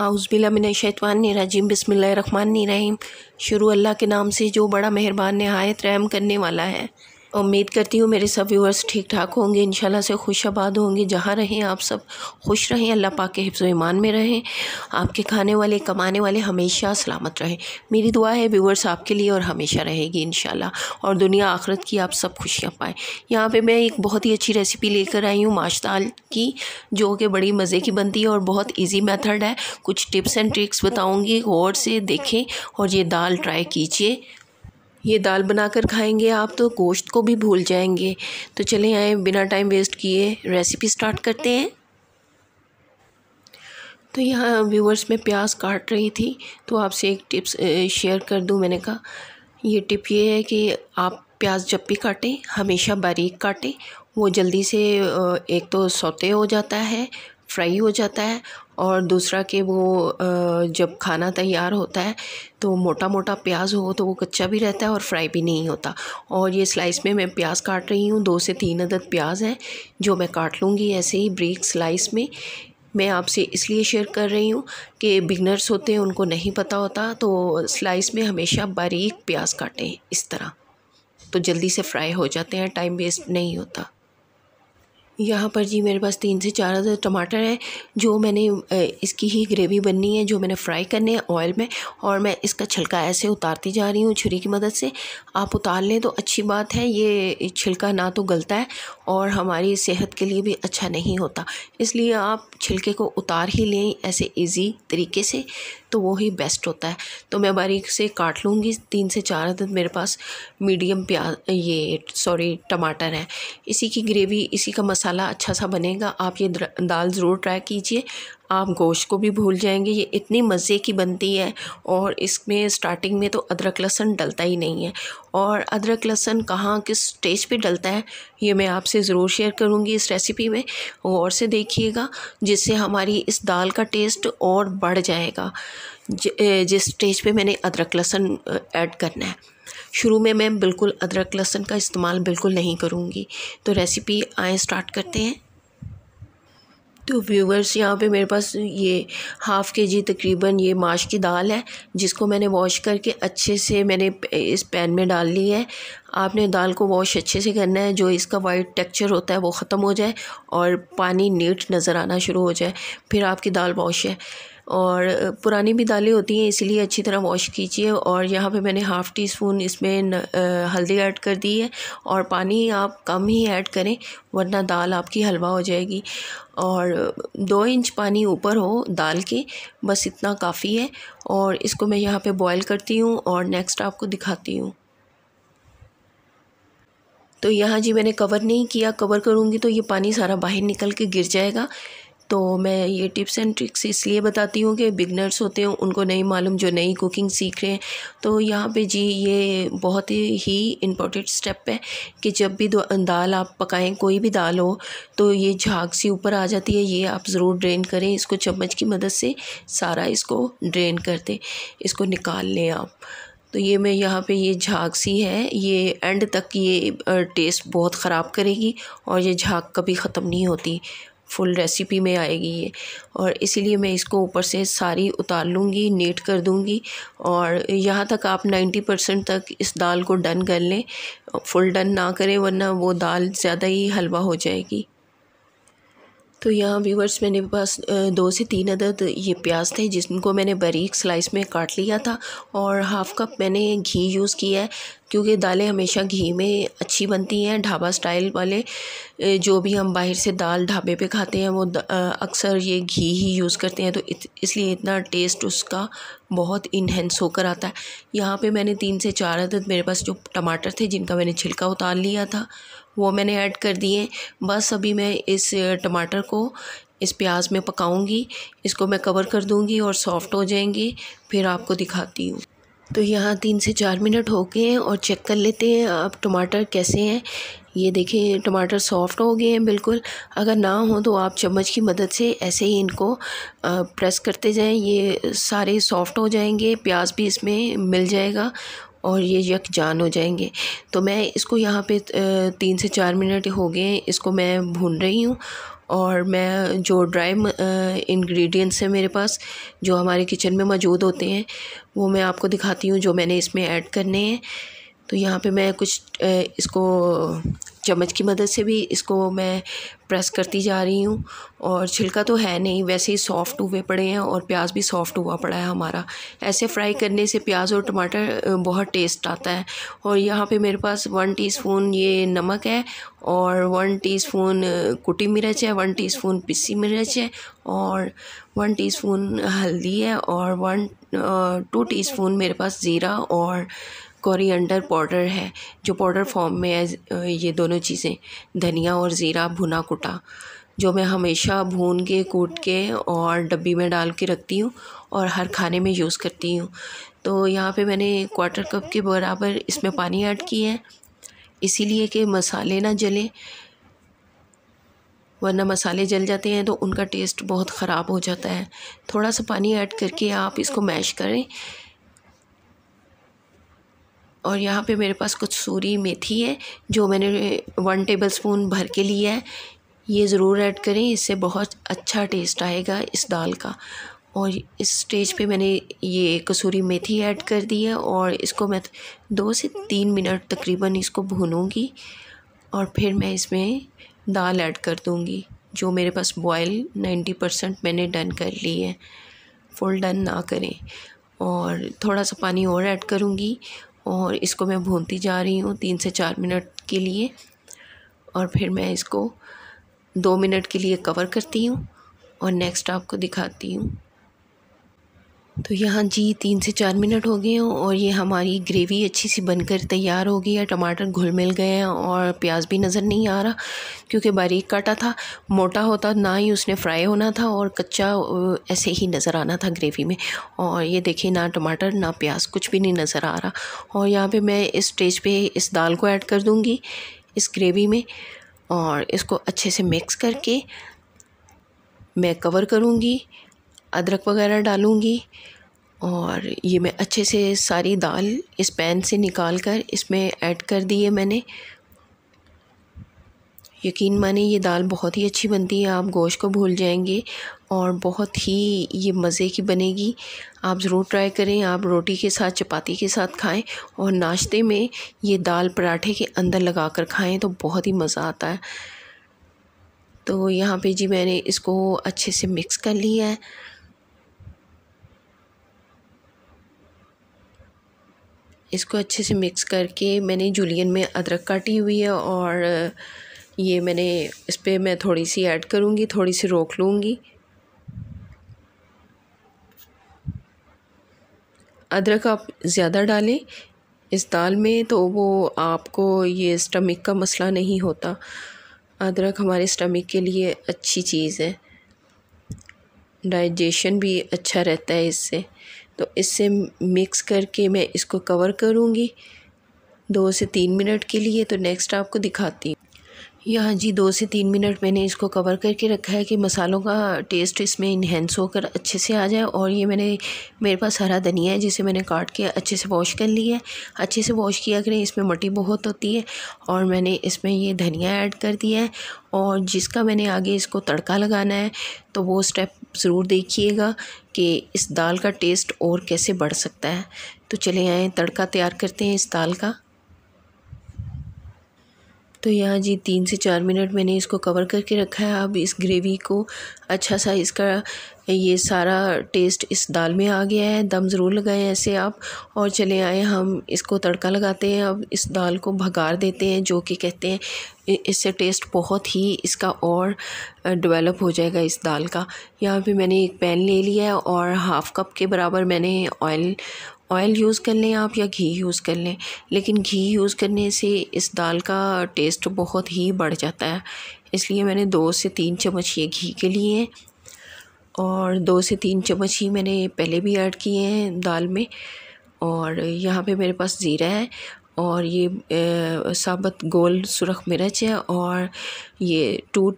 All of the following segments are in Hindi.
आउज़बिल्लामिनशैतानिर्रजीम रहीम। शुरू अल्लाह के नाम से जो बड़ा मेहरबान, नहायत, रहम करने वाला है। उम्मीद करती हूँ मेरे सब व्यूअर्स ठीक ठाक होंगे, इंशाल्लाह से खुश आबाद होंगे। जहाँ रहें आप सब खुश रहें, अल्लाह पाक के हिफ्ज़ ईमान में रहें। आपके खाने वाले, कमाने वाले हमेशा सलामत रहें। मेरी दुआ है व्यूअर्स आपके लिए और हमेशा रहेगी इन और दुनिया आखरत की आप सब खुशियाँ पाएँ। यहाँ पर मैं एक बहुत ही अच्छी रेसिपी लेकर आई हूँ, माश दाल की, जो कि बड़ी मज़े की बनती है और बहुत ईजी मैथड है। कुछ टिप्स एंड ट्रिक्स बताऊँगी, गौर से देखें और ये दाल ट्राई कीजिए। ये दाल बनाकर खाएँगे आप तो गोश्त को भी भूल जाएँगे। तो चले, आए बिना टाइम वेस्ट किए रेसिपी स्टार्ट करते हैं। तो यहाँ व्यूवर्स में प्याज काट रही थी तो आपसे एक टिप्स शेयर कर दूँ मैंने कहा। ये टिप ये है कि आप प्याज जब भी काटें, हमेशा बारीक काटें, वो जल्दी से एक तो सौते हो जाता है फ्राई हो जाता है और दूसरा कि वो जब खाना तैयार होता है तो मोटा मोटा प्याज हो तो वो कच्चा भी रहता है और फ्राई भी नहीं होता। और ये स्लाइस में मैं प्याज काट रही हूँ, दो से तीन अदद प्याज हैं, जो मैं काट लूँगी ऐसे ही ब्रेक स्लाइस में। मैं आपसे इसलिए शेयर कर रही हूँ कि बिगनर्स होते हैं, उनको नहीं पता होता तो स्लाइस में हमेशा बारीक प्याज काटें इस तरह। तो जल्दी से फ्राई हो जाते हैं, टाइम वेस्ट नहीं होता। यहाँ पर जी मेरे पास तीन से चार हज़ार टमाटर हैं, जो मैंने इसकी ही ग्रेवी बननी है, जो मैंने फ्राई करने हैं ऑयल में, और मैं इसका छिलका ऐसे उतारती जा रही हूँ छुरी की मदद से। आप उतार लें तो अच्छी बात है, ये छिलका ना तो गलता है, और हमारी सेहत के लिए भी अच्छा नहीं होता। इसलिए आप छिलके को उतार ही लें ऐसे ईज़ी तरीके से। तो वो ही बेस्ट होता है। तो मैं बारीक से काट लूँगी, तीन से चार अदद मेरे पास मीडियम प्याज, ये सॉरी टमाटर है। इसी की ग्रेवी इसी का मसाला अच्छा सा बनेगा। आप ये दाल ज़रूर ट्राई कीजिए। आप गोश्त को भी भूल जाएँगे, ये इतनी मज़े की बनती है और इसमें स्टार्टिंग में तो अदरक लहसन डलता ही नहीं है। और अदरक लहसन कहाँ, किस स्टेज पे डलता है, ये मैं आपसे ज़रूर शेयर करूँगी इस रेसिपी में। और से देखिएगा, जिससे हमारी इस दाल का टेस्ट और बढ़ जाएगा जिस स्टेज पे मैंने अदरक लहसन ऐड करना है। शुरू में मैं बिल्कुल अदरक लहसन का इस्तेमाल बिल्कुल नहीं करूँगी। तो रेसिपी आए स्टार्ट करते हैं। तो व्यूवर्स यहाँ पे मेरे पास ये हाफ़ के जी तकरीबन ये माश की दाल है, जिसको मैंने वॉश करके अच्छे से मैंने इस पैन में डाल ली है। आपने दाल को वॉश अच्छे से करना है, जो इसका वाइट टेक्सचर होता है वो ख़त्म हो जाए और पानी नीट नज़र आना शुरू हो जाए, फिर आपकी दाल वॉश है। और पुरानी भी दालें होती हैं इसीलिए अच्छी तरह वॉश कीजिए। और यहाँ पे मैंने हाफ़ टी स्पून इसमें न, आ, हल्दी ऐड कर दी है। और पानी आप कम ही ऐड करें वरना दाल आपकी हलवा हो जाएगी। और दो इंच पानी ऊपर हो दाल के बस इतना काफ़ी है। और इसको मैं यहाँ पे बॉईल करती हूँ और नेक्स्ट आपको दिखाती हूँ। तो यहाँ जी मैंने कवर नहीं किया कवर करूँगी तो ये पानी सारा बाहर निकल के गिर जाएगा। तो मैं ये टिप्स एंड ट्रिक्स इसलिए बताती हूँ कि बिगनर्स होते हैं, उनको नहीं मालूम जो नई कुकिंग सीख रहे हैं। तो यहाँ पे जी, ये बहुत ही इम्पोर्टेंट स्टेप है कि जब भी दाल आप पकाएँ, कोई भी दाल हो तो ये झाग सी ऊपर आ जाती है, ये आप ज़रूर ड्रेन करें। इसको चम्मच की मदद से सारा इसको ड्रेन कर दें, इसको निकाल लें आप। तो ये मैं यहाँ पे, ये झाग सी है, ये एंड तक ये टेस्ट बहुत ख़राब करेगी और ये झाग कभी ख़त्म नहीं होती। फुल रेसिपी में आएगी ये। और इसीलिए मैं इसको ऊपर से सारी उतार लूँगी नीट कर दूँगी और यहाँ तक आप नाइन्टी परसेंट तक इस दाल को डन कर लें। फुल डन ना करें वरना वो दाल ज़्यादा ही हलवा हो जाएगी। तो यहाँ व्यूवर्स मेरे पास दो से तीन अदद ये प्याज थे जिनको मैंने बारीक स्लाइस में काट लिया था और हाफ़ कप मैंने घी यूज़ किया है। क्योंकि दालें हमेशा घी में अच्छी बनती हैं ढाबा स्टाइल वाले जो भी हम बाहर से दाल ढाबे पे खाते हैं वो अक्सर ये घी ही यूज़ करते हैं तो इत, इसलिए इतना टेस्ट उसका बहुत इन्हेंस होकर आता है। यहाँ पे मैंने तीन से चार अदद मेरे पास जो टमाटर थे जिनका मैंने छिलका उतार लिया था वो मैंने ऐड कर दिए। बस अभी मैं इस टमाटर को इस प्याज में पकाऊँगी इसको मैं कवर कर दूँगी और सॉफ़्ट हो जाएँगी फिर आपको दिखाती हूँ। तो यहाँ तीन से चार मिनट हो गए हैं और चेक कर लेते हैं, अब टमाटर कैसे हैं। ये देखिए, टमाटर सॉफ़्ट हो गए हैं, बिल्कुल। अगर ना हो तो आप चम्मच की मदद से ऐसे ही इनको प्रेस करते जाएँ। ये सारे सॉफ़्ट हो जाएँगे, प्याज भी इसमें मिल जाएगा और ये यक जान हो जाएँगे। तो मैं इसको यहाँ पे तीन से चार मिनट हो गए इसको मैं भून रही हूँ और मैं जो ड्राई इंग्रेडिएंट्स हैं मेरे पास, जो हमारे किचन में मौजूद होते हैं, वो मैं आपको दिखाती हूँ, जो मैंने इसमें ऐड करने हैं। तो यहाँ पे मैं कुछ इसको चम्मच की मदद से भी इसको मैं प्रेस करती जा रही हूँ। और छिलका तो है नहीं, वैसे ही सॉफ़्ट हुए पड़े हैं और प्याज भी सॉफ़्ट हुआ पड़ा है हमारा। ऐसे फ्राई करने से प्याज और टमाटर बहुत टेस्ट आता है। और यहाँ पे मेरे पास वन टीस्पून ये नमक है और वन टीस्पून कुटी मिर्च है, वन टीस्पून पिसी मिर्च है और वन टीस्पून हल्दी है और वन टू टीस्पून मेरे पास ज़ीरा और कोरिएंडर पाउडर है, जो पाउडर फॉर्म में है, ये दोनों चीज़ें, धनिया और ज़ीरा भुना कुटा, जो मैं हमेशा भून के, कूट के और डब्बी में डाल के रखती हूँ और हर खाने में यूज़ करती हूँ। तो यहाँ पे मैंने क्वार्टर कप के बराबर इसमें पानी ऐड किया है। इसीलिए कि मसाले ना जले, वरना मसाले जल जाते हैं तो उनका टेस्ट बहुत ख़राब हो जाता है। थोड़ा सा पानी ऐड करके आप इसको मैश करें। और यहाँ पे मेरे पास कुछ सूरी मेथी है, जो मैंने वन टेबल स्पून भर के लिया है। ये ज़रूर ऐड करें, इससे बहुत अच्छा टेस्ट आएगा इस दाल का। और इस स्टेज पे मैंने ये कसूरी मेथी ऐड कर दी है और इसको मैं दो से तीन मिनट तकरीबन इसको भूनूँगी और फिर मैं इसमें दाल ऐड कर दूँगी, जो मेरे पास बॉयल नाइन्टी परसेंट मैंने डन कर ली है। फुल डन ना करें। और थोड़ा सा पानी और ऐड करूँगी और इसको मैं भूनती जा रही हूँ तीन से चार मिनट के लिए। और फिर मैं इसको दो मिनट के लिए कवर करती हूँ और नेक्स्ट आपको दिखाती हूँ। तो यहाँ जी तीन से चार मिनट हो गए हैं और ये हमारी ग्रेवी अच्छी सी बनकर तैयार हो गई है। टमाटर घुल मिल गए हैं और प्याज भी नज़र नहीं आ रहा, क्योंकि बारीक काटा था, मोटा होता ना ही उसने फ्राई होना था और कच्चा ऐसे ही नज़र आना था ग्रेवी में। और ये देखिए, ना टमाटर, ना प्याज, कुछ भी नहीं नज़र आ रहा। और यहाँ पर मैं इस स्टेज पर इस दाल को ऐड कर दूँगी, इस ग्रेवी में, और इसको अच्छे से मिक्स करके मैं कवर करूँगी, अदरक वगैरह डालूँगी और ये मैं अच्छे से सारी दाल इस पैन से निकाल कर इसमें ऐड कर दी है मैंने। यकीन माने ये दाल बहुत ही अच्छी बनती है, आप गोश्त को भूल जाएँगे और बहुत ही ये मज़े की बनेगी। आप ज़रूर ट्राई करें, आप रोटी के साथ, चपाती के साथ खाएँ और नाश्ते में ये दाल पराठे के अंदर लगा कर खाएँ तो बहुत ही मज़ा आता है। तो यहाँ पे जी मैंने इसको अच्छे से मिक्स कर लिया है। इसको अच्छे से मिक्स करके मैंने जूलियन में अदरक काटी हुई है और ये मैंने इस पर मैं थोड़ी सी ऐड करूँगी, थोड़ी सी रोक लूँगी। अदरक आप ज़्यादा डालें इस दाल में तो वो आपको ये स्टमक का मसला नहीं होता। अदरक हमारे स्टमक के लिए अच्छी चीज़ है। डाइजेशन भी अच्छा रहता है इससे। तो इससे मिक्स करके मैं इसको कवर करूँगी। दो से तीन मिनट के लिए तो नेक्स्ट आपको दिखाती हूँ। यहाँ जी, दो से तीन मिनट मैंने इसको कवर करके रखा है कि मसालों का टेस्ट इसमें इन्हेंस होकर अच्छे से आ जाए और ये मैंने, मेरे पास हरा धनिया है जिसे मैंने काट के अच्छे से वॉश कर लिया है। अच्छे से वॉश किया करें, इसमें मटी बहुत होती है और मैंने इसमें ये धनिया ऐड कर दिया है और जिसका मैंने आगे इसको तड़का लगाना है तो वो स्टेप ज़रूर देखिएगा कि इस दाल का टेस्ट और कैसे बढ़ सकता है। तो चले आए, तड़का तैयार करते हैं इस दाल का। तो यहाँ जी तीन से चार मिनट मैंने इसको कवर करके रखा है। अब इस ग्रेवी को अच्छा सा इसका ये सारा टेस्ट इस दाल में आ गया है। दम ज़रूर लगाएँ ऐसे आप और चले आए हम इसको तड़का लगाते हैं। अब इस दाल को भगार देते हैं जो कि कहते हैं इससे टेस्ट बहुत ही इसका और डेवलप हो जाएगा इस दाल का। यहाँ पे मैंने एक पैन ले लिया है और हाफ़ कप के बराबर मैंने ऑयल ऑयल यूज़ कर लें आप या घी यूज़ कर लें। लेकिन घी यूज़ करने से इस दाल का टेस्ट बहुत ही बढ़ जाता है। इसलिए मैंने दो से तीन चम्मच ये घी के लिए हैं। और दो से तीन चम्मच ही मैंने पहले भी ऐड किए हैं दाल में। और यहाँ पे मेरे पास ज़ीरा है और ये साबत, गोल, सुरख मिर्च है और ये टू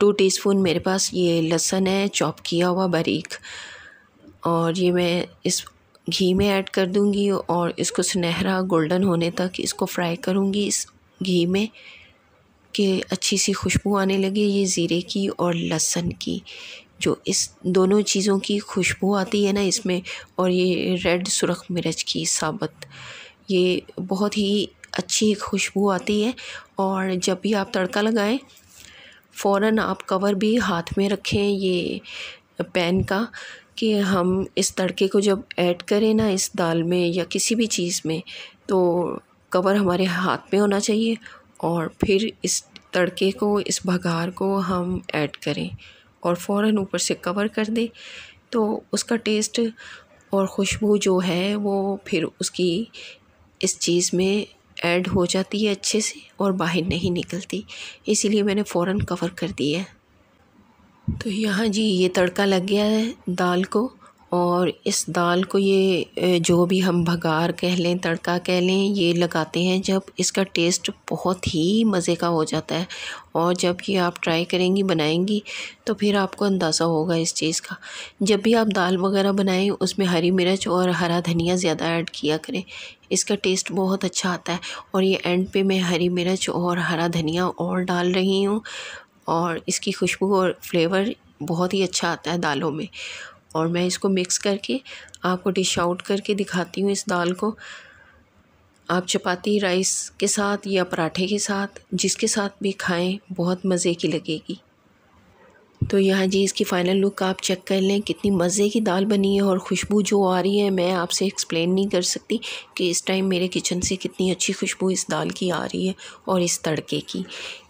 टू टीस्पून मेरे पास ये लहसुन है, चॉप किया हुआ बारीक। और ये मैं इस घी में ऐड कर दूँगी और इसको सुनहरा गोल्डन होने तक इसको फ्राई करूँगी इस घी में कि अच्छी सी खुशबू आने लगी ये ज़ीरे की और लहसुन की। जो इस दोनों चीज़ों की खुशबू आती है ना इसमें और ये रेड सुरख मिर्च की साबत, ये बहुत ही अच्छी खुशबू आती है। और जब भी आप तड़का लगाएँ फ़ौर आप कवर भी हाथ में रखें ये पैन का। कि हम इस तड़के को जब ऐड करें ना इस दाल में या किसी भी चीज़ में तो कवर हमारे हाथ में होना चाहिए और फिर इस तड़के को, इस भगार को हम ऐड करें और फ़ौर ऊपर से कवर कर दें। तो उसका टेस्ट और खुशबू जो है, वो फिर उसकी इस चीज़ में ऐड हो जाती है अच्छे से और बाहर नहीं निकलती। इसीलिए मैंने फ़ौर कवर कर दिया है। तो यहाँ जी ये तड़का लग गया है दाल को और इस दाल को ये जो भी हम भगार कह लें, तड़का कह लें, ये लगाते हैं जब इसका टेस्ट बहुत ही मज़े का हो जाता है और जब ये आप ट्राई करेंगी, बनाएँगी तो फिर आपको अंदाज़ा होगा इस चीज़ का। जब भी आप दाल वगैरह बनाएँ, उसमें हरी मिर्च और हरा धनिया ज़्यादा ऐड किया करें, इसका टेस्ट बहुत अच्छा आता है। और ये एंड पे मैं हरी मिर्च और हरा धनिया और डाल रही हूँ और इसकी खुशबू और फ्लेवर बहुत ही अच्छा आता है दालों में। और मैं इसको मिक्स करके आपको डिश आउट करके दिखाती हूँ इस दाल को। आप चपाती राइस के साथ या पराठे के साथ, जिसके साथ भी खाएँ, बहुत मज़े की लगेगी। तो यहाँ जी इसकी फ़ाइनल लुक आप चेक कर लें, कितनी मज़े की दाल बनी है और खुशबू जो आ रही है, मैं आपसे एक्सप्लेन नहीं कर सकती कि इस टाइम मेरे किचन से कितनी अच्छी खुशबू इस दाल की आ रही है और इस तड़के की,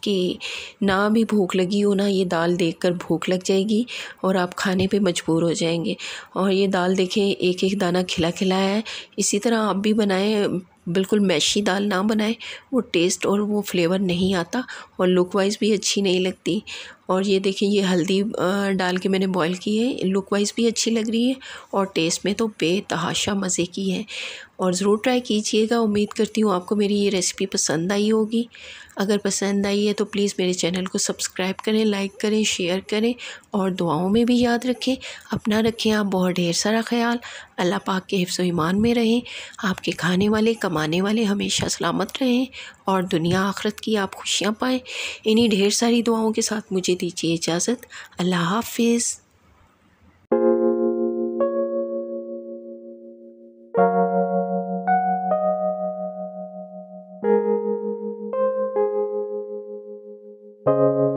कि ना भी भूख लगी हो, ना ये दाल देखकर भूख लग जाएगी और आप खाने पे मजबूर हो जाएँगे। और ये दाल देखें एक एक दाना खिला खिला है। इसी तरह आप भी बनाएँ, बिल्कुल मैशी दाल ना बनाएँ, वो टेस्ट और वो फ्लेवर नहीं आता और लुक वाइज भी अच्छी नहीं लगती। और ये देखिए, ये हल्दी डाल के मैंने बॉईल की है। लुक वाइज भी अच्छी लग रही है और टेस्ट में तो बेतहाशा मज़े की है। और ज़रूर ट्राई कीजिएगा। उम्मीद करती हूँ आपको मेरी ये रेसिपी पसंद आई होगी। अगर पसंद आई है तो प्लीज़ मेरे चैनल को सब्सक्राइब करें लाइक करें शेयर करें और दुआओं में भी याद रखें। अपना रखें आप बहुत ढेर सारा ख्याल। अल्लाह पाक के हिफ्स ईमान में रहें। आपके खाने वाले, कमाने वाले हमेशा सलामत रहें और दुनिया आखरत की आप खुशियाँ पाएँ। इन्हीं ढेर सारी दुआओं के साथ मुझे दीजिए इजाज़त। अल्लाह हाफिज़।